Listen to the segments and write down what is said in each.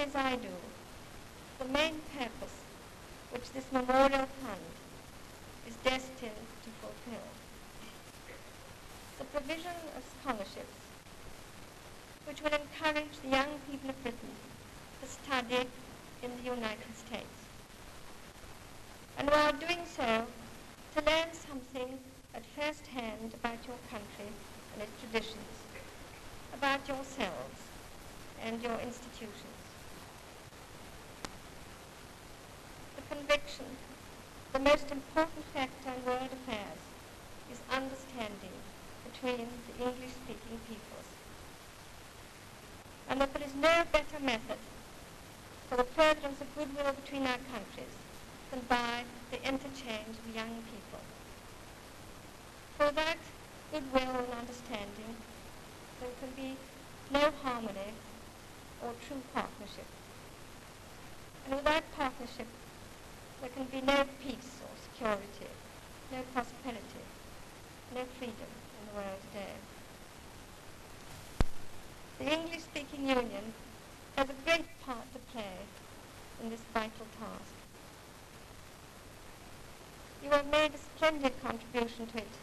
as I do the main purpose which this memorial fund is destined to fulfill. The provision of scholarships which will encourage the young people of Britain to study in the United States. And while doing so, to learn something at first hand about your country and its traditions, about yourselves and your institutions. The conviction, the most important factor in world affairs, is understanding between the English-speaking peoples. And that there is no better method for the furtherance of goodwill between our countries than by the interchange of young people. For that goodwill and understanding, there can be no harmony or true partnership. And without partnership, there can be no peace or security, no prosperity, no freedom in the world today. The English-speaking Union has a great part to play in this vital task. You have made a splendid contribution to it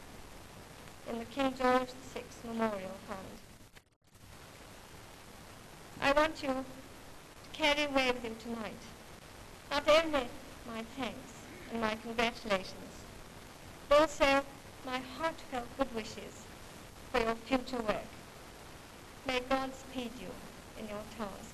in the King George VI Memorial Fund. I want you to carry away with you tonight not only my thanks and my congratulations, also my heartfelt good wishes for your future work. May God speed you in your task.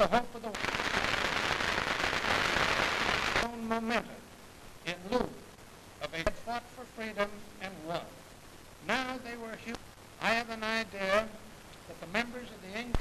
the hope of the world. Momentum in lieu of a fought for freedom and love. Now they were human. I have an idea that the members of the English